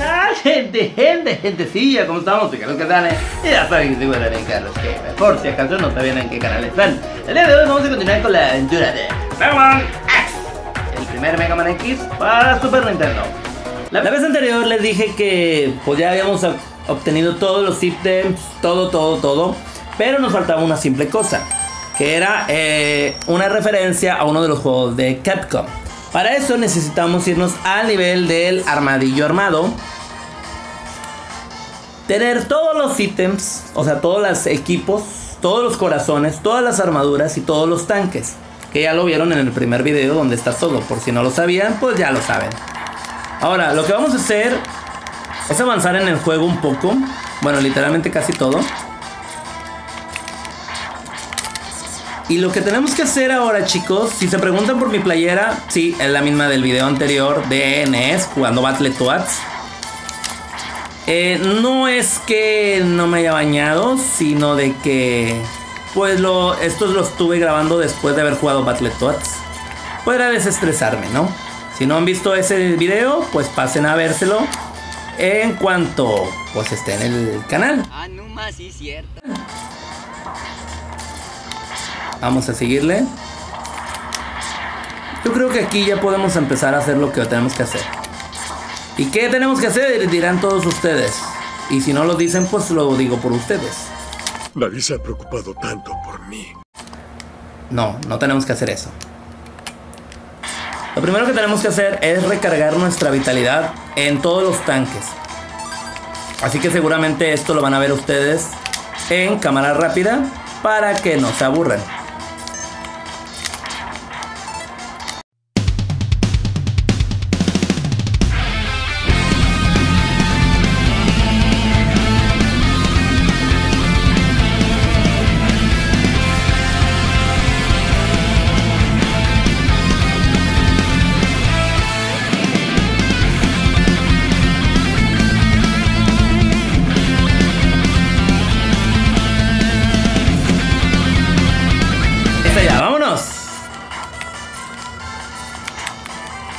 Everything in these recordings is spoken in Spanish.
Ah, gente, gente, gentecilla, ¿cómo estamos? Soy Carlos Catane y ya saben que se encuentran en Carlos Gamer. Por si acaso no sabían en qué canal están. El día de hoy vamos a continuar con la aventura de Mega Man X, el primer Mega Man X para Super Nintendo. La vez anterior les dije que pues ya habíamos obtenido todos los ítems, todo, todo, todo, pero nos faltaba una simple cosa, que era eh, una referencia a uno de los juegos de Capcom. Para eso necesitamos irnos al nivel del armadillo armado. Tener todos los ítems, o sea, todos los equipos, todos los corazones, todas las armaduras y todos los tanques. Que ya lo vieron en el primer video donde está todo. Por si no lo sabían, pues ya lo saben. Ahora, lo que vamos a hacer es avanzar en el juego un poco. Bueno, literalmente casi todo. Y lo que tenemos que hacer ahora, chicos, si se preguntan por mi playera, sí, es la misma del video anterior de NES jugando Battletoads. Eh, no es que no me haya bañado, sino de que, pues, lo, estos los estuve grabando después de haber jugado Battletoads. Para desestresarme, ¿no? Si no han visto ese video, pues pasen a vérselo en cuanto, pues, esté en el canal. Ah, no más, sí, cierto. Vamos a seguirle. Yo creo que aquí ya podemos empezar a hacer lo que tenemos que hacer. ¿Y qué tenemos que hacer? Dirán todos ustedes. Y si no lo dicen, pues lo digo por ustedes. Nadie se ha preocupado tanto por mí. No, no tenemos que hacer eso. Lo primero que tenemos que hacer es recargar nuestra vitalidad en todos los tanques. Así que seguramente esto lo van a ver ustedes en cámara rápida para que no se aburran.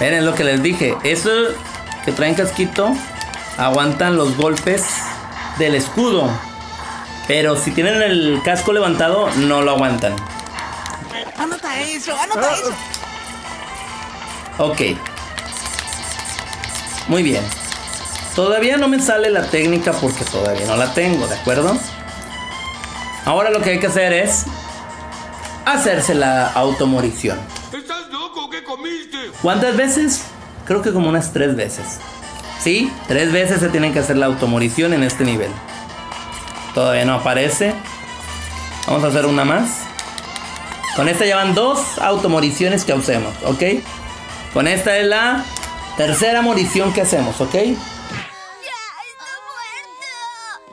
Miren lo que les dije. Eso que traen casquito aguantan los golpes del escudo. Pero si tienen el casco levantado, no lo aguantan. Anota eso, anota eso. Ok. Muy bien. Todavía no me sale la técnica porque todavía no la tengo, ¿de acuerdo? Ahora lo que hay que hacer es hacerse la automorición. ¿Cuántas veces? Creo que como unas tres veces. Sí, tres veces se tienen que hacer la automorición en este nivel. Todavía no aparece. Vamos a hacer una más. Con esta llevan dos automoriciones que hacemos, ¿ok? Con esta es la tercera morición que hacemos, ¿ok?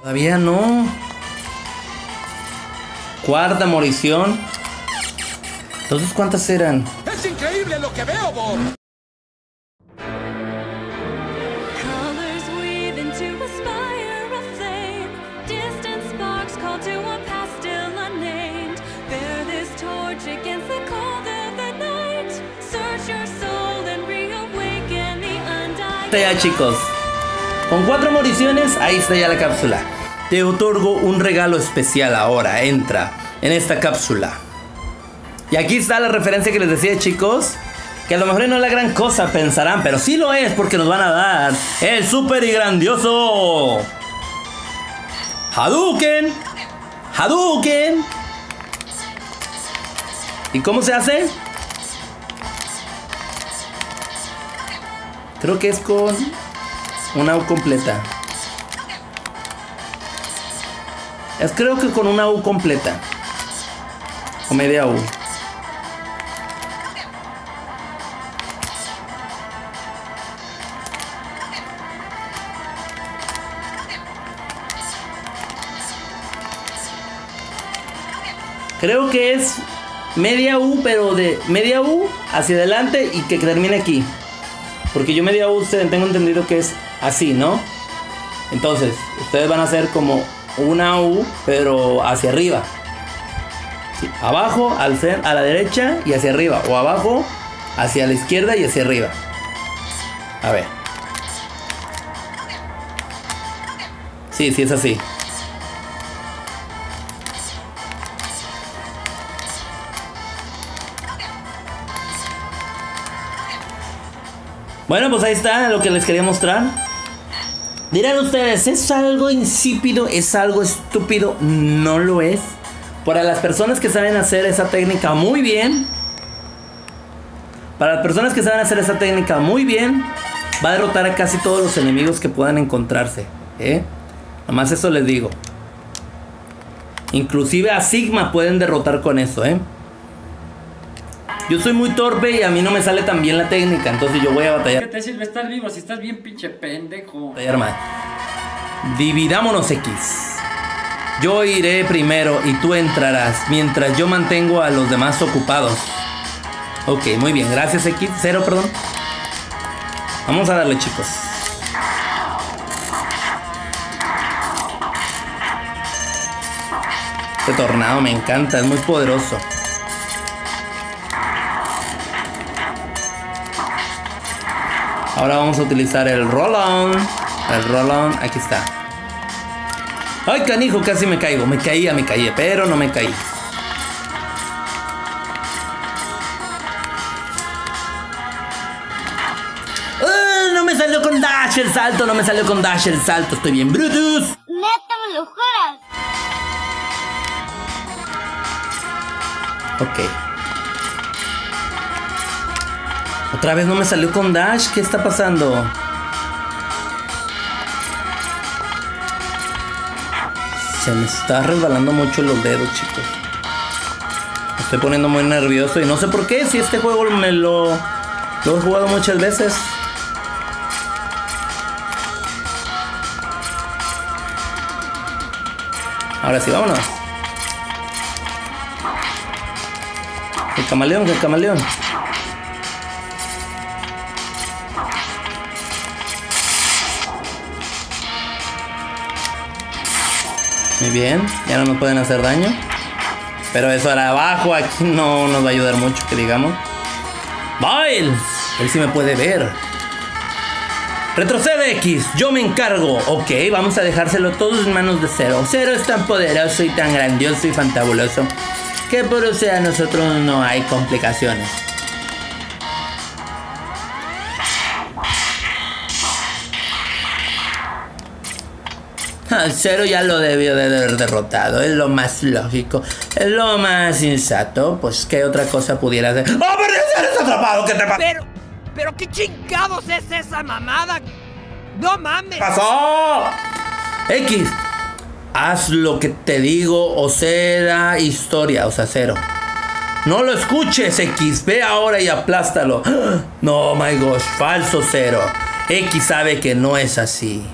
Todavía no. Cuarta morición. Entonces, ¿cuántas eran? ¡Es increíble lo que veo, Bob! Colors weave into a spire of flame. Distant sparks call to a past still unnamed. Bear this torch against the cold of the night. Search your soul and reawaken the undying. está ya chicos. Con cuatro moriciones, ahí está ya la cápsula. Te otorgo un regalo especial ahora. Entra en esta cápsula. Y aquí está la referencia que les decía chicos. Que a lo mejor no es la gran cosa, pensarán. Pero sí lo es porque nos van a dar el super y grandioso. Hadouken. Hadouken. ¿Y cómo se hace? Creo que es con una U completa. Es creo que con una U completa. O media U. Creo que es media U, pero de media U hacia adelante y que termine aquí. Porque yo media U tengo entendido que es así, ¿no? Entonces, ustedes van a hacer como una U, pero hacia arriba. Abajo, al a la derecha y hacia arriba. O abajo, hacia la izquierda y hacia arriba. A ver. Sí, sí es así. Bueno, pues ahí está lo que les quería mostrar. Dirán ustedes, ¿es algo insípido? ¿Es algo estúpido? No lo es. Para las personas que saben hacer esa técnica muy bien, para las personas que saben hacer esa técnica muy bien, va a derrotar a casi todos los enemigos que puedan encontrarse. ¿eh? Nomás eso les digo. Inclusive a Sigma pueden derrotar con eso, ¿eh? Yo soy muy torpe y a mí no me sale tan bien la técnica, entonces yo voy a batallar. ¿Qué te sirve estar vivo si estás bien pinche pendejo? batallar más. Dividámonos X. Yo iré primero y tú entrarás, mientras yo mantengo a los demás ocupados. Ok, muy bien, gracias X. Cero, perdón. Vamos a darle, chicos. Este tornado me encanta, es muy poderoso. Ahora vamos a utilizar el roll-on. El roll-on, aquí está. Ay, canijo, casi me caigo. Me caía, me caía, pero no me caí. No me salió con dash el salto, no me salió con dash el salto. Estoy bien, Brutus. Neta, me lo juras. Ok. Otra vez no me salió con dash. ¿Qué está pasando? Se me está resbalando mucho los dedos, chicos. Me estoy poniendo muy nervioso y no sé por qué. Si este juego me lo, lo he jugado muchas veces. Ahora sí, vámonos. El camaleón, el camaleón. Bien, ya no nos pueden hacer daño. Pero eso ahora abajo aquí no nos va a ayudar mucho, que digamos. ¡Bile! Él sí me puede ver. Retrocede X, yo me encargo. Ok, vamos a dejárselo todos en manos de Cero. Cero es tan poderoso y tan grandioso y fantabuloso que por o sea nosotros no hay complicaciones. Al Cero ya lo debió de haber derrotado. Es lo más lógico. Es lo más sensato. Pues, ¿qué otra cosa pudiera hacer? ¡Oh, pero ya eres atrapado! ¿Qué te pasa? Pero, pero qué chingados es esa mamada. No mames. pasó? X, haz lo que te digo o será historia, o sea, cero. No lo escuches, X, ve ahora y aplástalo. No, my gosh, falso cero. X sabe que no es así.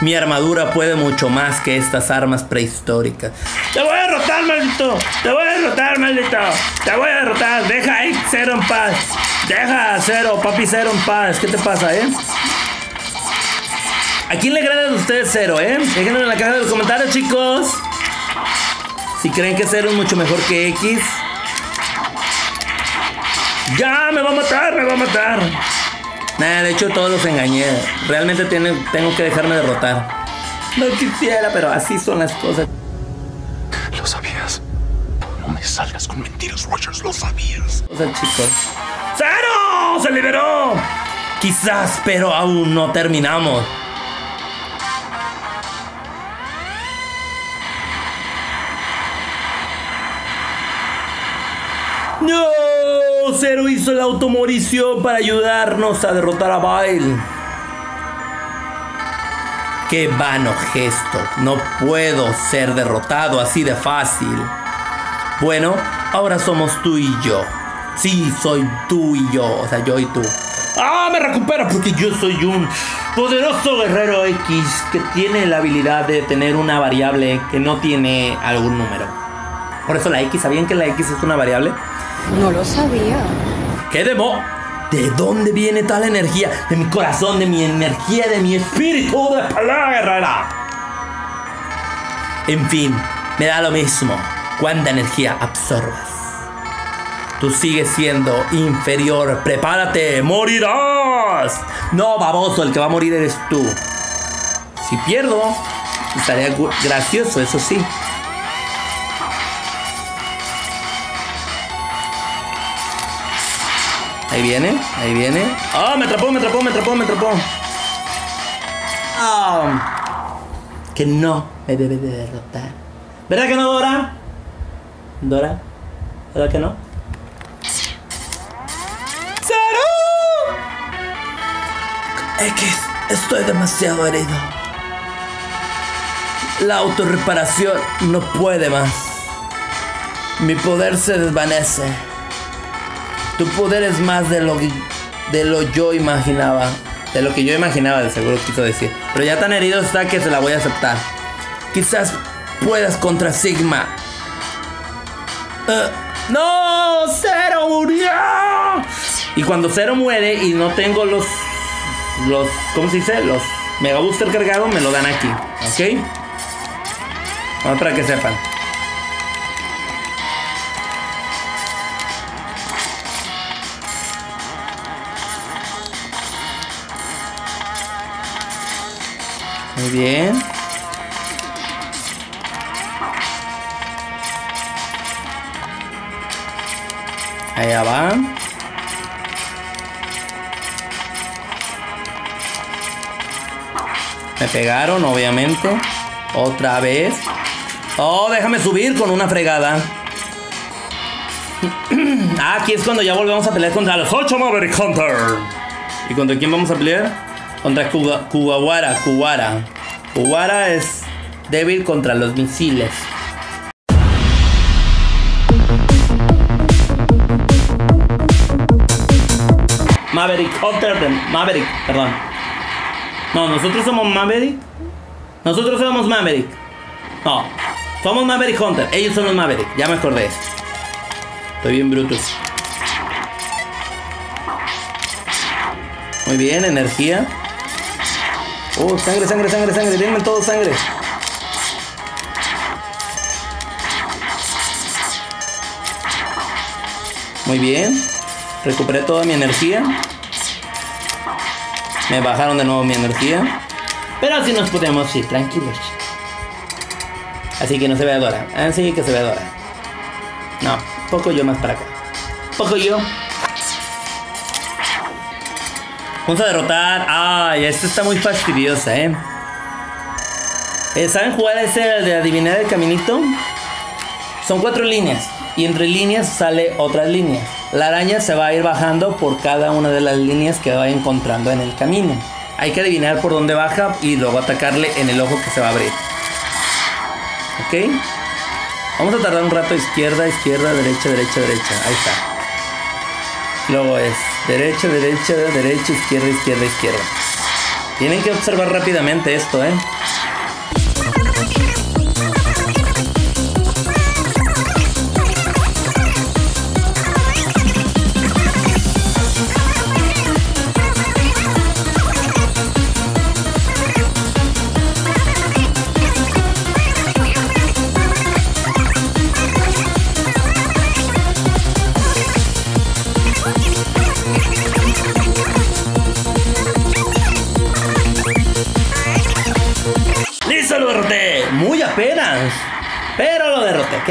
Mi armadura puede mucho más que estas armas prehistóricas. Te voy a derrotar, maldito. Te voy a derrotar, maldito. Te voy a derrotar. Deja a cero en paz. Deja cero, papi cero en paz. ¿Qué te pasa, eh? ¿A quién le agradan ustedes cero, eh? Déjenlo en la caja de los comentarios, chicos. Si creen que cero es mucho mejor que X. Ya, me va a matar, me va a matar. Nah, de hecho todos los engañé. Realmente tiene- tengo que dejarme derrotar. No quisiera, pero así son las cosas. Lo sabías. No me salgas con mentiras, Rogers. Lo sabías. cosas, chicos. ¡Cero! ¡Se liberó! Quizás, pero aún no terminamos. Hizo la automorición para ayudarnos a derrotar a Bile. ¡Qué vano gesto! No puedo ser derrotado así de fácil. Bueno, ahora somos tú y yo. Sí, soy tú y yo. O sea, yo y tú. ¡Ah! Me recupero porque yo soy un poderoso guerrero X que tiene la habilidad de tener una variable que no tiene algún número. Por eso la X, ¿sabían que la X es una variable? No lo sabía. ¿Qué demo? ¿De dónde viene tal energía? De mi corazón, de mi energía, de mi espíritu de pelea guerrera. En fin, me da lo mismo cuánta energía absorbas. Tú sigues siendo inferior. Prepárate, morirás. No, baboso, el que va a morir eres tú. Si pierdo, estaría gracioso, eso sí. Ahí viene, ahí viene. ¡Ah! me atrapó, me atrapó, me atrapó, me atrapó. Ah, que no me debe de derrotar. ¿Verdad que no, Dora? Dora, ¿verdad que no? ¡Cero! X, estoy demasiado herido. La autorreparación no puede más. Mi poder se desvanece. Tu poder es más de lo de lo yo imaginaba. De lo que yo imaginaba, de seguro quiso decir. Pero ya tan herido está que se la voy a aceptar. Quizás puedas contra Sigma. Eh, ¡No! ¡Cero murió! Y cuando Cero muere y no tengo los. los. ¿cómo se dice? Los Mega Booster cargados, me lo dan aquí. ¿Ok? Vamos para que sepan. Bien. Allá va. Me pegaron, obviamente. Otra vez. Oh, déjame subir con una fregada. Ah, aquí es cuando ya volvemos a pelear contra los 8 Maverick Hunter. ¿Y contra quién vamos a pelear? Contra Kuga- Kuwawara, Kuwara. Kuwara es débil contra los misiles. Maverick Hunter de Maverick, perdón. No, nosotros somos Maverick. Nosotros somos Maverick. No, somos Maverick Hunter. Ellos son los Maverick. Ya me acordé. Estoy bien brutos. Muy bien, energía. Oh, sangre, sangre, sangre, sangre. Denme todo sangre. Muy bien. Recuperé toda mi energía. Me bajaron de nuevo mi energía. Pero así nos podemos ir, tranquilos. Así que no se vea Dora. Así que se vea Dora. No, poco yo más para acá. Poco yo. Vamos a derrotar. Ay, esta está muy fastidiosa, ¿eh? Eh, ¿Saben jugar ese de adivinar el caminito? Son cuatro líneas. Y entre líneas sale otras líneas. La araña se va a ir bajando por cada una de las líneas que va encontrando en el camino. Hay que adivinar por dónde baja y luego atacarle en el ojo que se va a abrir. ¿Ok? Vamos a tardar un rato izquierda, izquierda, derecha, derecha, derecha. Ahí está. Luego es derecha, derecha, derecha, izquierda, izquierda, izquierda. Tienen que observar rápidamente esto, ¿eh?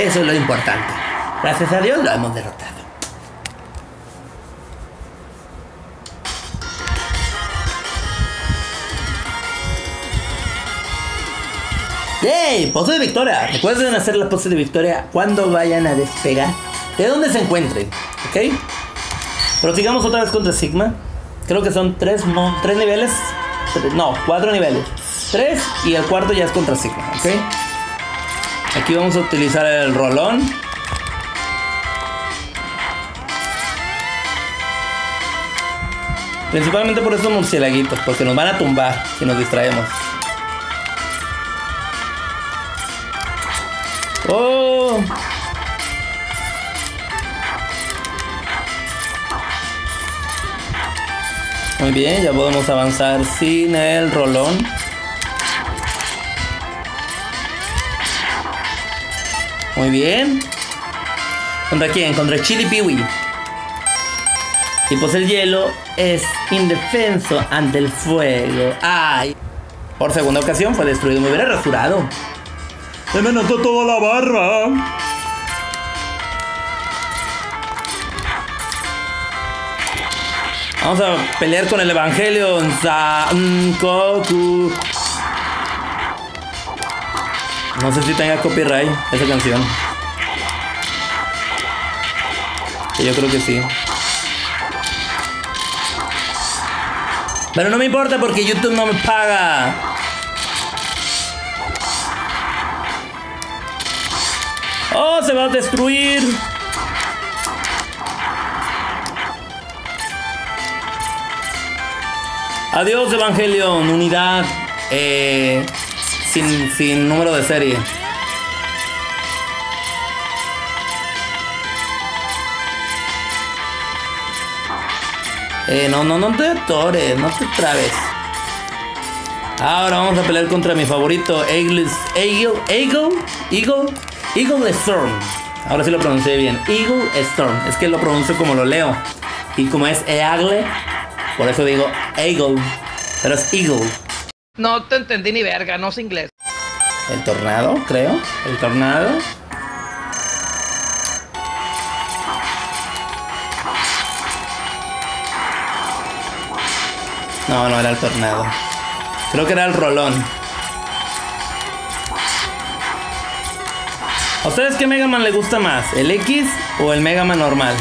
Eso es lo importante. Gracias a Dios lo hemos derrotado. ¡Yay! Pose de victoria. Recuerden hacer la pose de victoria cuando vayan a despegar. De donde se encuentren. ¿Ok? Prosigamos otra vez contra Sigma. Creo que son tres, no, tres niveles. No, cuatro niveles. Tres y el cuarto ya es contra Sigma. ¿Ok? Aquí vamos a utilizar el rolón. Principalmente por esos murcielaguitos, porque nos van a tumbar si nos distraemos. ¡Oh! Muy bien, ya podemos avanzar sin el rolón. Muy bien. ¿Contra quién? Contra Chili Peewee. Y pues el hielo es indefenso ante el fuego. ¡Ay! Por segunda ocasión fue destruido. Me hubiera rasurado. Se me notó toda la barra. Vamos a pelear con el Evangelio Goku. No sé si tenga copyright esa canción. Yo creo que sí. Pero no me importa porque YouTube no me paga. Oh, se va a destruir. Adiós, Evangelion. Unidad. Eh, sin, sin número de serie. Eh, no, no, no te atores, no te trabes. Ahora vamos a pelear contra mi favorito, Eagle, Eagle, Eagle, Eagle, Eagle Storm. Ahora sí lo pronuncié bien, Eagle Storm. Es que lo pronuncio como lo leo. Y como es Eagle, por eso digo Eagle. Pero es Eagle. No te entendí ni verga, no sé inglés. El tornado, creo. El tornado. No, no era el tornado. Creo que era el rolón. ¿A ustedes qué Mega Man le gusta más? ¿El X o el Mega Man normal?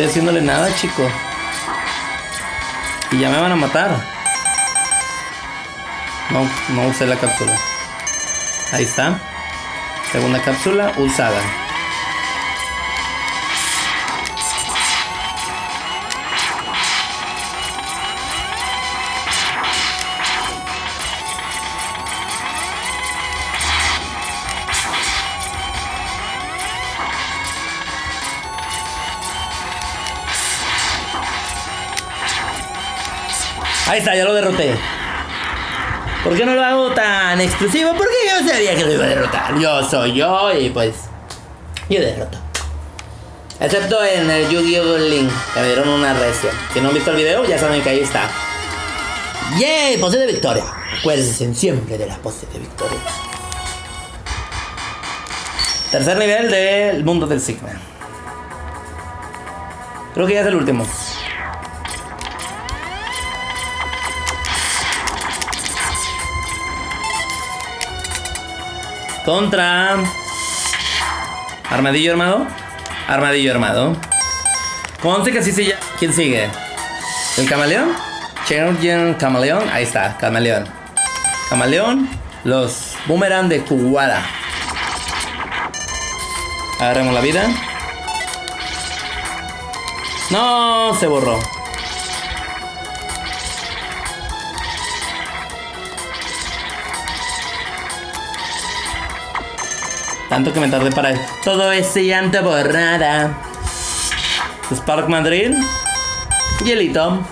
Estoy haciéndole nada, chico. Y ya me van a matar. No, no usé la cápsula. Ahí está. Segunda cápsula usada. Ahí está, ya lo derroté. ¿Por qué no lo hago tan exclusivo? Porque yo sabía que lo iba a derrotar. Yo soy yo y pues. Yo derroto. Excepto en el Yu-Gi-Oh! Link, que me dieron una recia. Si no han visto el video, ya saben que ahí está. ¡Yay! Pose de victoria. Acuérdense siempre de las poses de victoria. Tercer nivel del mundo del Sigma. Creo que ya es el último. Contra. Armadillo armado. Armadillo armado. Conste que así se llama. ¿Quién sigue? ¿El camaleón? Champion camaleón. Ahí está, camaleón. Camaleón. Los boomerang de Kuwara. Agarremos la vida. No, se borró. Tanto que me tardé para todo ese llanto borrada. Spark Madrid. Hielito.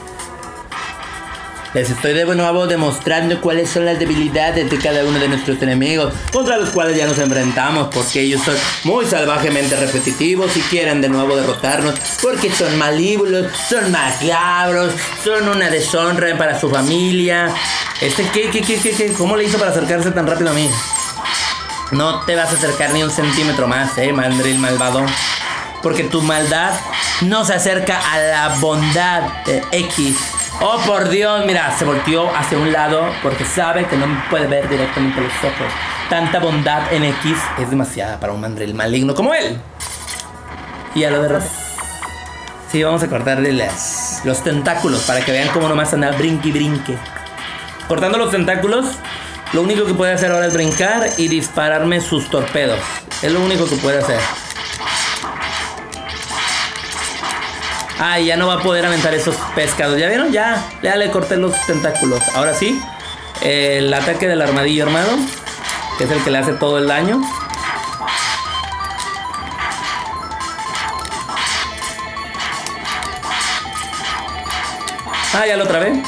Les estoy de nuevo demostrando cuáles son las debilidades de cada uno de nuestros enemigos, contra los cuales ya nos enfrentamos, porque ellos son muy salvajemente repetitivos y quieren de nuevo derrotarnos, porque son malíbulos, son macabros, son una deshonra para su familia. Este, ¿qué, qué, qué, qué, qué? ¿Cómo le hizo para acercarse tan rápido a mí? No te vas a acercar ni un centímetro más, eh, mandril malvado. Porque tu maldad no se acerca a la bondad de X. Oh, por Dios, mira, se volteó hacia un lado porque sabe que no puede ver directamente los ojos. Tanta bondad en X es demasiada para un mandril maligno como él. Y a lo de Sí, vamos a cortarle los tentáculos para que vean cómo nomás anda brinque y brinque. Cortando los tentáculos, lo único que puede hacer ahora es brincar y dispararme sus torpedos. Es lo único que puede hacer. Ay, ya no va a poder aventar esos pescados. ¿Ya vieron? Ya, ya le corté los tentáculos. Ahora sí, el ataque del armadillo armado, que es el que le hace todo el daño. Ah, ya lo trabé.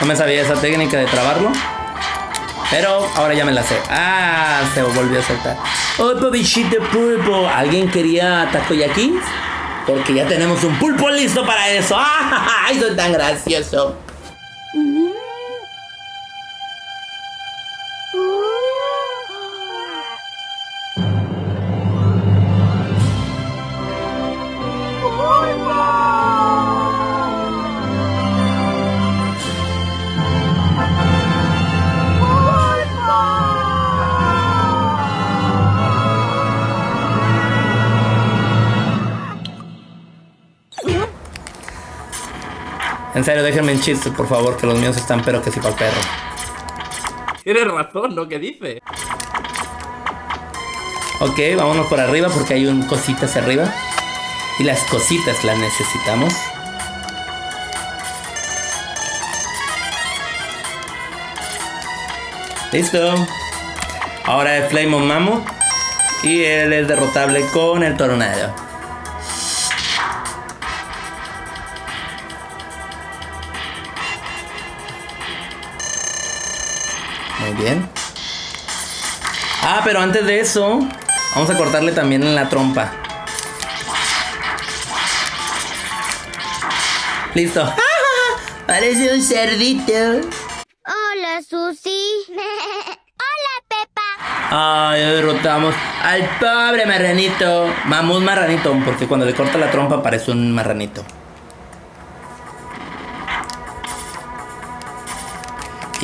No me sabía esa técnica de trabarlo. Pero ahora ya me la sé. Ah, se volvió a saltar. Oh, pobichito pulpo. ¿Alguien quería takoyaki? Porque ya tenemos un pulpo listo para eso. ¡Ay, soy tan gracioso! En serio, déjenme en chistes, por favor, que los míos están pero que sí para el perro. Tienes razón, ¿no? ¿Qué dice? Ok, vámonos por arriba porque hay un cositas arriba. Y las cositas las necesitamos. Listo. Ahora es Flame on Mammoth. Y él es derrotable con el tornado. Bien. Ah, pero antes de eso, vamos a cortarle también en la trompa. Listo. Parece un cerdito. Hola, Susi. Hola, Pepa. Ay, derrotamos al pobre marranito. Mamut marranito, porque cuando le corta la trompa parece un marranito.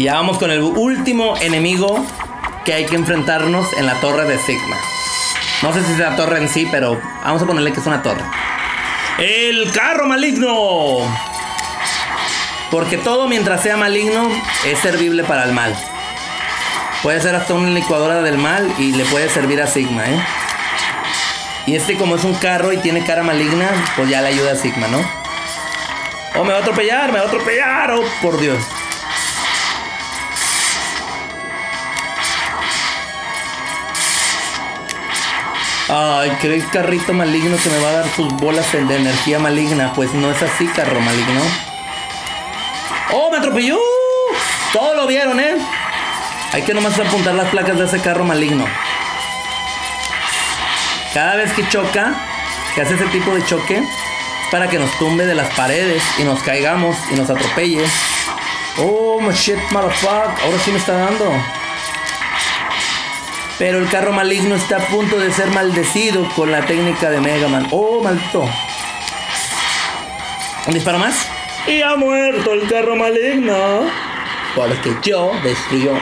Y ya vamos con el último enemigo que hay que enfrentarnos en la torre de Sigma. No sé si es la torre en sí, pero vamos a ponerle que es una torre. El carro maligno. Porque todo mientras sea maligno es servible para el mal. Puede ser hasta una licuadora del mal y le puede servir a Sigma, ¿eh? Y este como es un carro y tiene cara maligna, pues ya le ayuda a Sigma, ¿no? Oh, me va a atropellar, me va a atropellar, oh, por Dios. Ay, creo el carrito maligno que me va a dar sus bolas de energía maligna. Pues no es así, carro maligno. ¡Oh, me atropelló! Todo lo vieron, ¿eh? Hay que nomás apuntar las placas de ese carro maligno. Cada vez que choca, que hace ese tipo de choque, es para que nos tumbe de las paredes y nos caigamos y nos atropelle. Oh, my shit, motherfucker. Ahora sí me está dando. Pero el carro maligno está a punto de ser maldecido con la técnica de Mega Man. Oh, maldito. ¿Un disparo más? Y ha muerto el carro maligno. Porque yo destruyo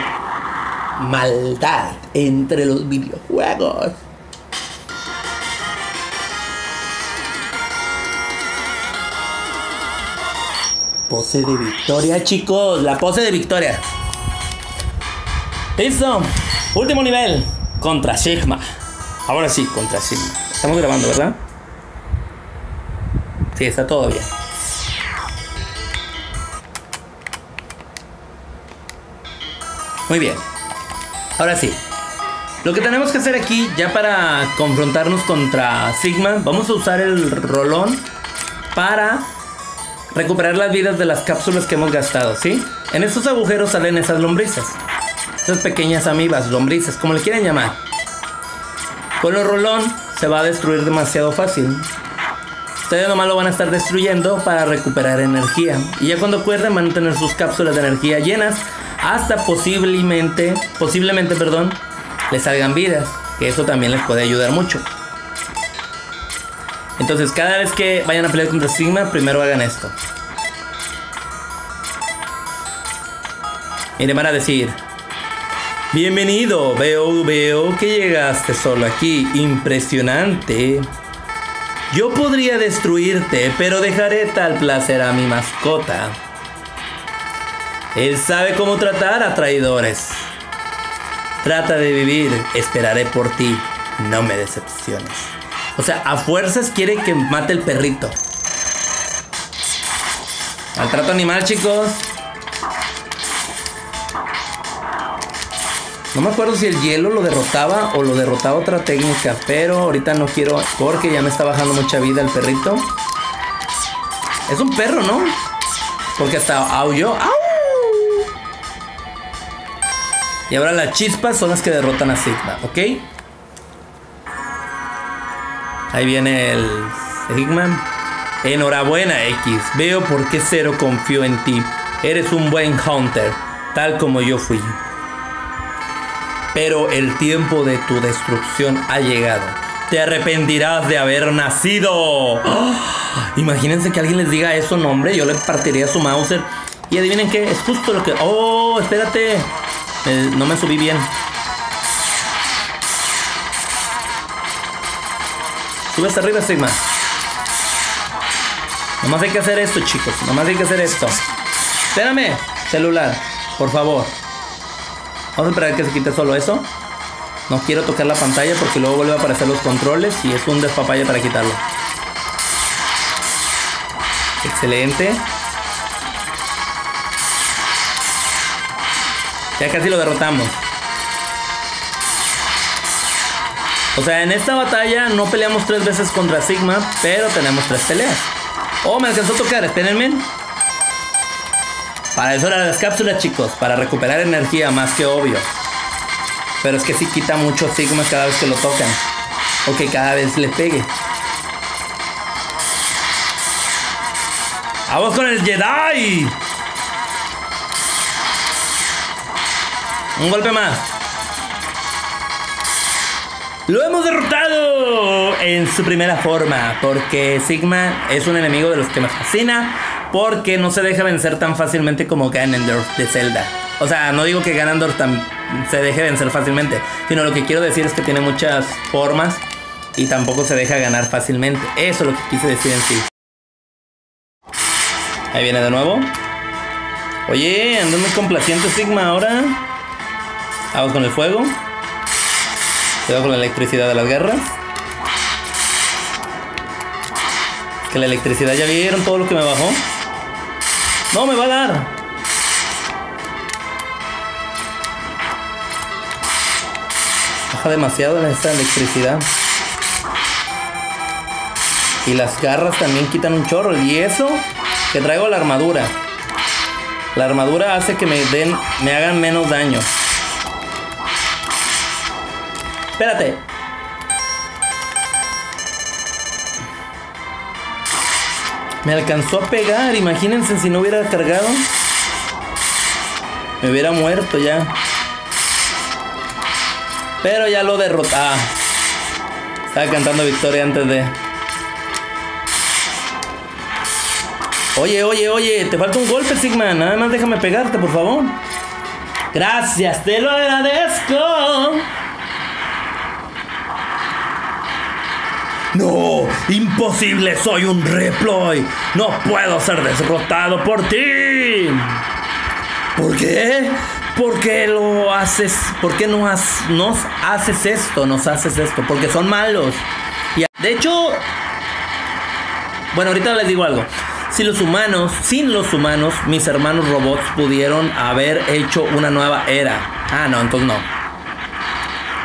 maldad entre los videojuegos. Pose de victoria, chicos. La pose de victoria. Listo. Último nivel. Contra Sigma. Ahora sí, contra Sigma. Estamos grabando, ¿verdad? Sí, está todo bien. Muy bien. Ahora sí. Lo que tenemos que hacer aquí, ya para confrontarnos contra Sigma, vamos a usar el rolón para recuperar las vidas de las cápsulas que hemos gastado, ¿sí? En estos agujeros salen esas lombrices. Esas pequeñas amibas, lombrices, como le quieren llamar. Con el rolón se va a destruir demasiado fácil. Ustedes nomás lo van a estar destruyendo para recuperar energía. Y ya cuando acuerden van a tener sus cápsulas de energía llenas. Hasta posiblemente, posiblemente, perdón, les salgan vidas. Que eso también les puede ayudar mucho. Entonces cada vez que vayan a pelear contra Sigma, primero hagan esto. Y le van a decir, bienvenido, veo, veo que llegaste solo aquí, impresionante. Yo podría destruirte, pero dejaré tal placer a mi mascota. Él sabe cómo tratar a traidores. Trata de vivir, esperaré por ti, no me decepciones. O sea, a fuerzas quiere que mate el perrito. Maltrato animal, chicos. No me acuerdo si el hielo lo derrotaba o lo derrotaba otra técnica, pero ahorita no quiero porque ya me está bajando mucha vida el perrito. Es un perro, ¿no? Porque hasta aulló. ¡Au! Y ahora las chispas son las que derrotan a Sigma, ¿ok? Ahí viene el Sigma. Enhorabuena, X. Veo por qué Cero confió en ti. Eres un buen hunter, tal como yo fui. Pero el tiempo de tu destrucción ha llegado. Te arrepentirás de haber nacido. Imagínense que alguien les diga eso, nombre. Yo le partiría su Mauser. Y adivinen qué, es justo lo que. ¡Oh! Espérate. Eh, no me subí bien. Sube hasta arriba, Sigma. Nomás hay que hacer esto, chicos. Nomás hay que hacer esto. Espérame, celular, por favor. Vamos a esperar que se quite solo eso. No quiero tocar la pantalla porque luego vuelve a aparecer los controles y es un despapaya para quitarlo. Excelente. Ya casi lo derrotamos. O sea, en esta batalla no peleamos tres veces contra Sigma, pero tenemos tres peleas. Oh, me alcanzó a tocar, espérenme. Para eso eran las cápsulas, chicos, para recuperar energía, más que obvio. Pero es que sí quita mucho Sigma cada vez que lo tocan. O que cada vez le pegue. ¡Vamos con el Jedi! Un golpe más. Lo hemos derrotado en su primera forma. Porque Sigma es un enemigo de los que me fascina. Porque no se deja vencer tan fácilmente como Ganondorf de Zelda. O sea, no digo que Ganondorf se deje vencer fácilmente. Sino lo que quiero decir es que tiene muchas formas. Y tampoco se deja ganar fácilmente. Eso es lo que quise decir en sí. Ahí viene de nuevo. Oye, ando muy complaciente Sigma ahora. Vamos con el fuego. Cuidado con la electricidad de las guerras. Que la electricidad ya vieron todo lo que me bajó. No, me va a dar. Baja demasiado esta electricidad. Y las garras también quitan un chorro. Y eso, que traigo la armadura. La armadura hace que me den, me hagan menos daño. Espérate. Me alcanzó a pegar, imagínense si no hubiera cargado. Me hubiera muerto ya. Pero ya lo derroté. Ah. Estaba cantando victoria antes de. Oye, oye, oye, te falta un golpe, Sigma. Nada más déjame pegarte, por favor. Gracias, te lo agradezco. No, imposible, soy un Reploy. No puedo ser derrotado por ti. ¿Por qué? ¿Por qué lo haces? ¿Por qué no has- nos haces esto? Nos haces esto. Porque son malos. Y, de hecho, bueno, ahorita les digo algo. Si los humanos, sin los humanos, mis hermanos robots pudieron haber hecho una nueva era. Ah, no, entonces no.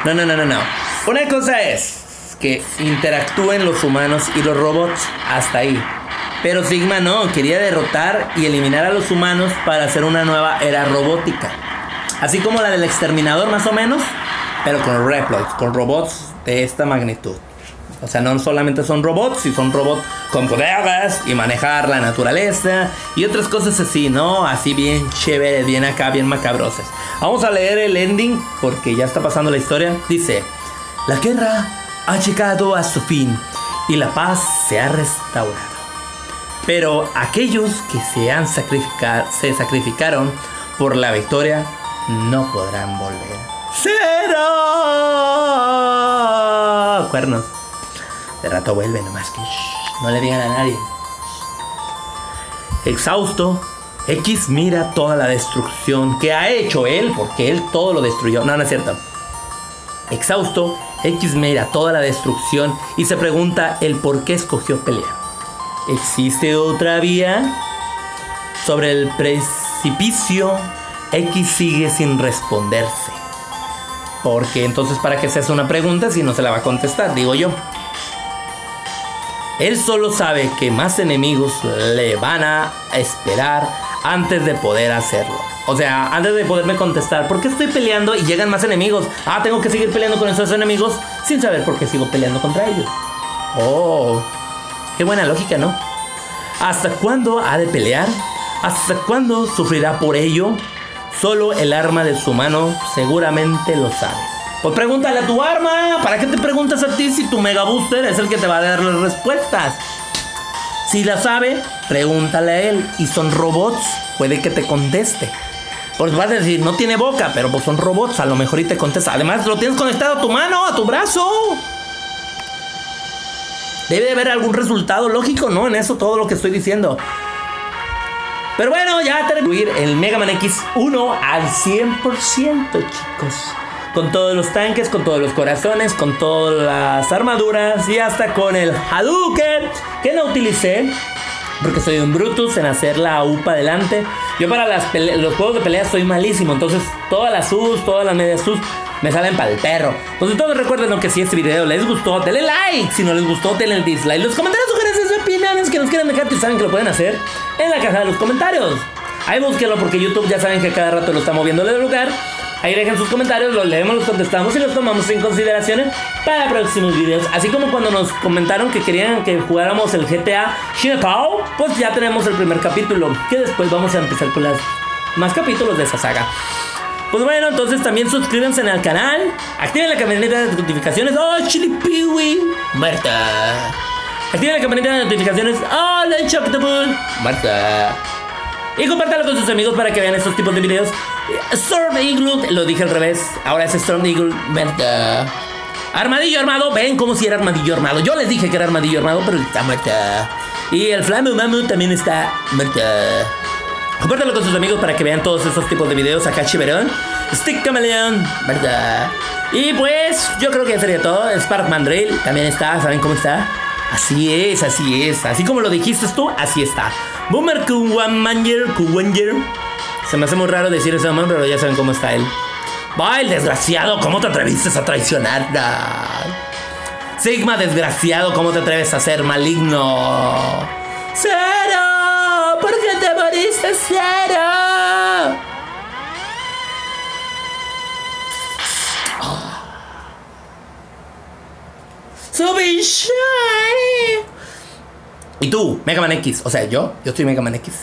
No, no, no, no, no. Una cosa es que interactúen los humanos y los robots hasta ahí. Pero Sigma no, quería derrotar y eliminar a los humanos para hacer una nueva era robótica. Así como la del exterminador más o menos, pero con Reploids, con robots de esta magnitud. O sea, no solamente son robots, si son robots con poderes y manejar la naturaleza y otras cosas así, ¿no? Así bien chévere, bien acá, bien macabrosas. Vamos a leer el ending porque ya está pasando la historia. Dice, la guerra ha llegado a su fin y la paz se ha restaurado. Pero aquellos que se, han sacrificar, se sacrificaron por la victoria no podrán volver. ¡Cero! Cuernos. De rato vuelve, nomás que no le digan a nadie. Exhausto, X mira toda la destrucción que ha hecho él, porque él todo lo destruyó. No, no es cierto. Exhausto, X mira toda la destrucción y se pregunta el por qué escogió pelear. ¿Existe otra vía? sobre el precipicio, X sigue sin responderse. Porque entonces, ¿para qué se hace una pregunta si no se la va a contestar? Digo yo. Él solo sabe que más enemigos le van a esperar antes de poder hacerlo. O sea, antes de poderme contestar, ¿por qué estoy peleando y llegan más enemigos? Ah, tengo que seguir peleando con esos enemigos sin saber por qué sigo peleando contra ellos. Oh, qué buena lógica, ¿no? ¿Hasta cuándo ha de pelear? ¿Hasta cuándo sufrirá por ello? Solo el arma de su mano seguramente lo sabe. Pues pregúntale a tu arma. ¿Para qué te preguntas a ti si tu Mega Booster es el que te va a dar las respuestas? Si la sabe, pregúntale a él. Y son robots, puede que te conteste. Pues vas a decir, no tiene boca, pero pues son robots, a lo mejor y te contesta. Además, lo tienes conectado a tu mano, a tu brazo. Debe haber algún resultado lógico, ¿no? En eso todo lo que estoy diciendo. Pero bueno, ya terminar el Mega Man X1 al 100%, chicos. Con todos los tanques, con todos los corazones, con todas las armaduras y hasta con el Hadouken que no utilicé. Porque soy un Brutus en hacer la UPA adelante. Yo para los juegos de pelea soy malísimo. Entonces todas las U's, todas las medias U's me salen para el perro. Entonces todos recuerden que si este video les gustó, denle like. Si no les gustó, denle el dislike. Los comentarios, sugerencias opiniones que nos quieran dejar, que saben que lo pueden hacer en la caja de los comentarios. Ahí búsquenlo porque YouTube ya saben que cada rato lo está moviendo de lugar. Ahí dejen sus comentarios, los leemos, los contestamos y los tomamos en consideración para próximos videos. Así como cuando nos comentaron que querían que jugáramos el GTA Shinapao, pues ya tenemos el primer capítulo, que después vamos a empezar con las más capítulos de esa saga. Pues bueno, entonces también suscríbanse al canal, activen la campanita de notificaciones. ¡Oh, Chili Peewee! Muerta. Activen la campanita de notificaciones. ¡Oh, la Bull! Y compártanlo con sus amigos para que vean estos tipos de videos. Storm Eagle, lo dije al revés. Ahora es Storm Eagle, verdad. Armadillo armado, ven como si era armadillo armado. Yo les dije que era armadillo armado, pero está muerta. Y el Flamme Mammoth también está muerta. Compártanlo con sus amigos para que vean todos esos tipos de videos. Acá Chiverón, Stick Camaleon, ¿verdad? Y pues, yo creo que sería todo. Spark Mandrill también está, ¿saben cómo está? Así es, así es. Así como lo dijiste tú, así está. Boomer Kuwamanger, Kuwanger. Se me hace muy raro decir ese nombre, pero ya saben cómo está él. ¡Vaya, desgraciado! ¿Cómo te atreviste a traicionar? Sigma, desgraciado, ¿cómo te atreves a ser maligno? ¡Cero! ¿Por qué te moriste, Cero? So be. Y tú, Mega Man X. O sea, yo, yo soy Mega Man X.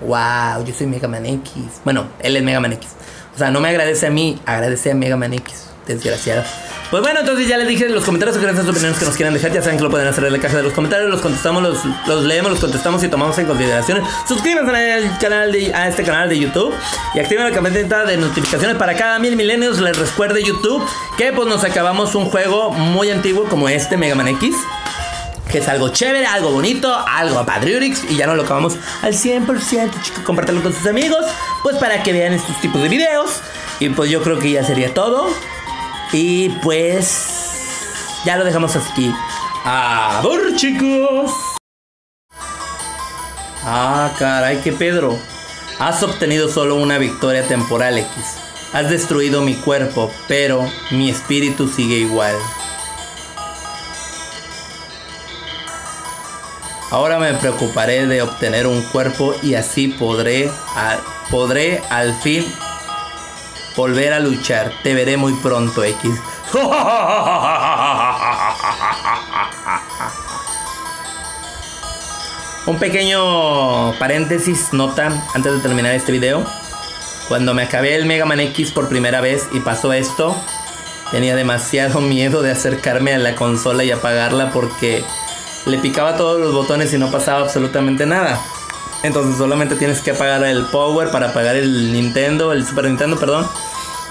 Wow, yo soy Mega Man X. Bueno, él es Mega Man X. O sea, no me agradece a mí, agradece a Mega Man X. Desgraciado. Pues bueno, entonces ya les dije los comentarios, sugerencias, opiniones que nos quieran dejar. Ya saben que lo pueden hacer en la caja de los comentarios. Los contestamos, los, los leemos, los contestamos y tomamos en consideración. Suscríbanse al canal de, a este canal de YouTube y activen la campanita de notificaciones para cada mil milenios. Les recuerde YouTube que pues nos acabamos un juego muy antiguo como este Mega Man X que es algo chévere, algo bonito, algo Padriurix y ya no lo acabamos al 100%, chicos, compártanlo con sus amigos, pues para que vean estos tipos de videos. Y pues yo creo que ya sería todo. Y pues ya lo dejamos aquí. ¡Abur, chicos! Ah, caray, que Pedro. Has obtenido solo una victoria temporal X. Has destruido mi cuerpo, pero mi espíritu sigue igual. Ahora me preocuparé de obtener un cuerpo y así podré, podré al fin volver a luchar. Te veré muy pronto, X. Un pequeño paréntesis, nota, antes de terminar este video. Cuando me acabé el Mega Man X por primera vez y pasó esto, tenía demasiado miedo de acercarme a la consola y apagarla porque le picaba todos los botones y no pasaba absolutamente nada. Entonces solamente tienes que apagar el power para apagar el Nintendo, el Super Nintendo, perdón.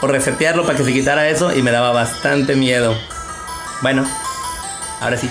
O resetearlo para que se quitara eso y me daba bastante miedo. Bueno, ahora sí.